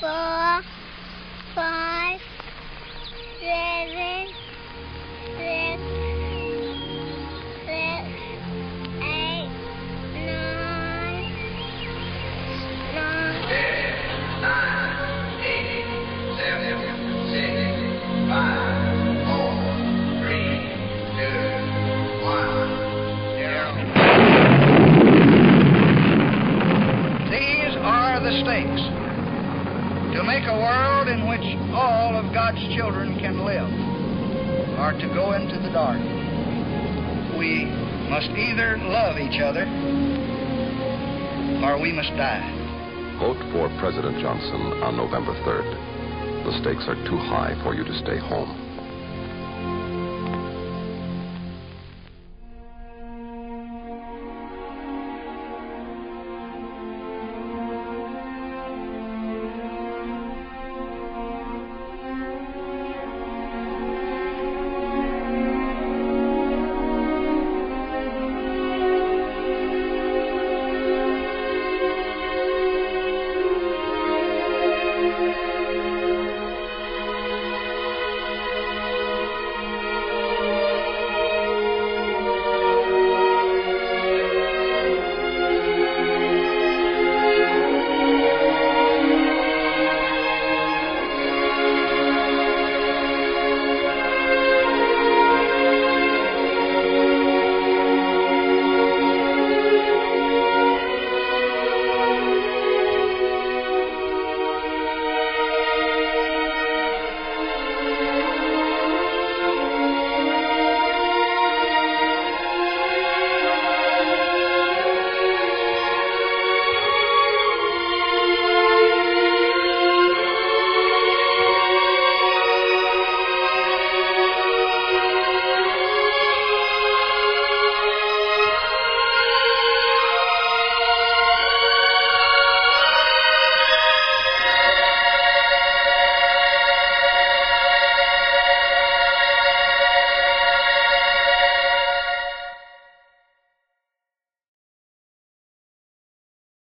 哥 a world in which all of God's children can live or to go into the dark. We must either love each other or we must die. Vote for President Johnson on November 3rd. The stakes are too high for you to stay home. thank you.